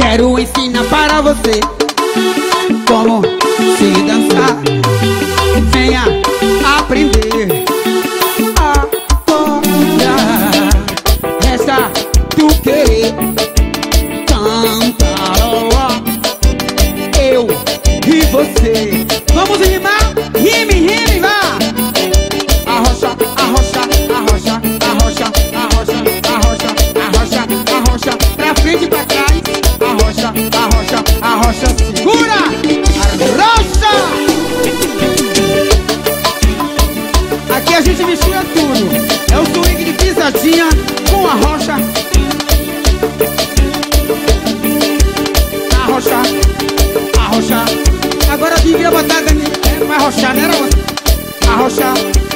Quero ensinar para você como se dançar. Venha aprender agora. Resta tu querer cantarolar. Eu e você. Vamos rimar? Arrocha, segura! Arrocha! Aqui a gente mistura tudo. É o swing de pisadinha com a rocha. Arrocha, arrocha. Agora devia botar Danilo. É, vai arrochar, né. Danilo gosta de achar. Arrocha.